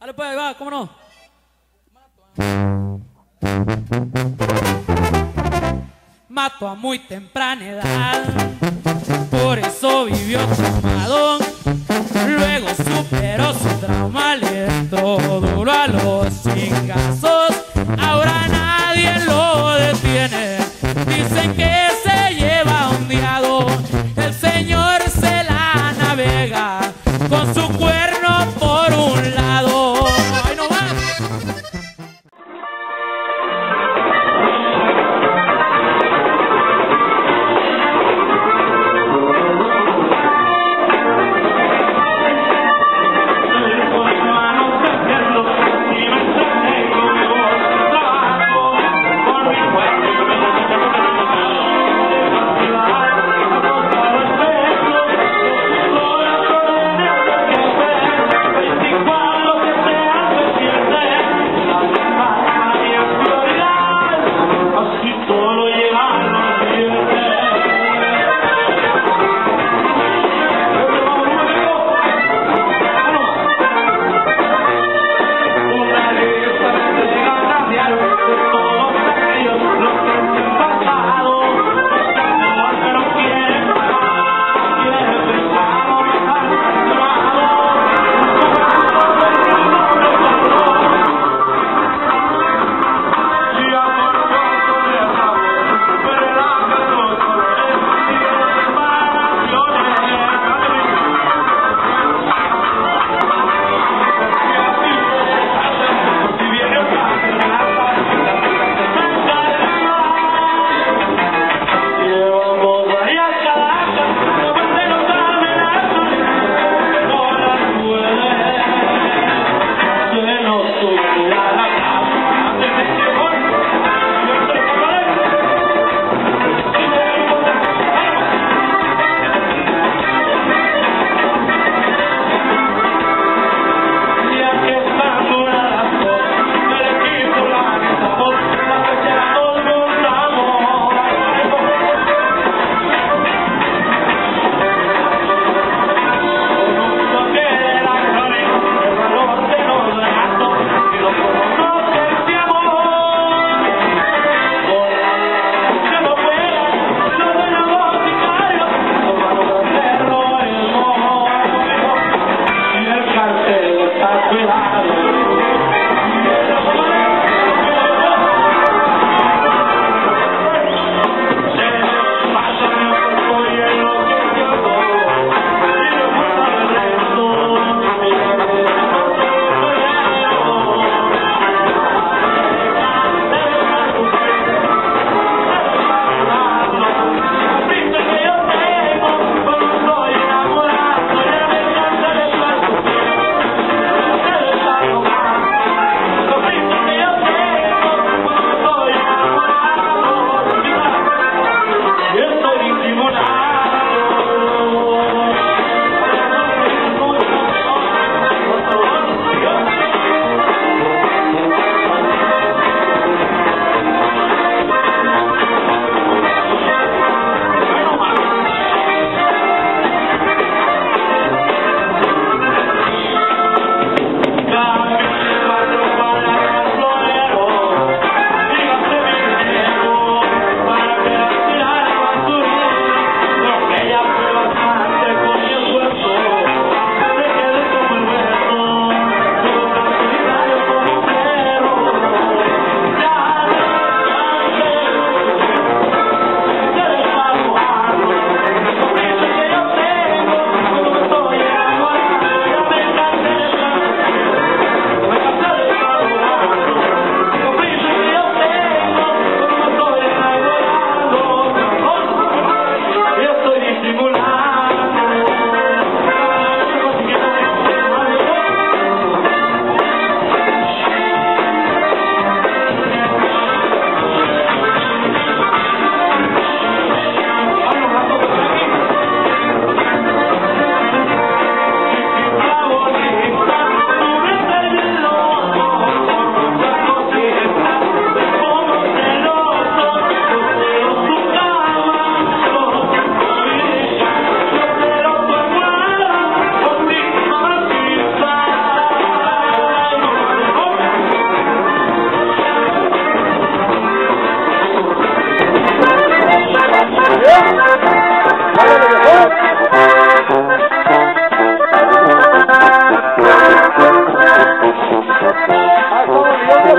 Dale pues, ahí va, cómo no. Mato a muy temprana edad, por eso vivió tomadón. Luego superó su trauma, le entró duro a los chingazos. Ahora nadie lo detiene. Dicen que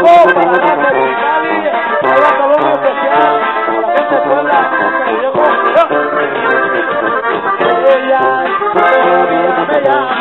saludo para la